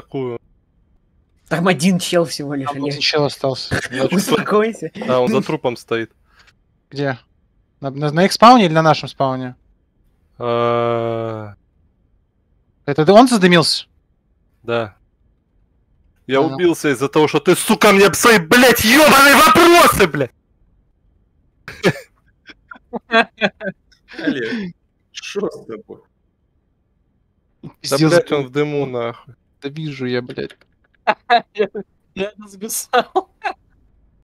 такую. Там один чел всего лишь, Там один чел остался. Успокойся. Да, он за трупом стоит. Где? На, на, на их спауне или на нашем спауне? А, Это он задымился? Да. Я Понял. убился из-за того, что ты, сука, мне свои, блядь, ёбаные вопросы, блядь! Олег, что с тобой? Да, блядь, он в дыму, нахуй. Да вижу я, блядь. Я записал.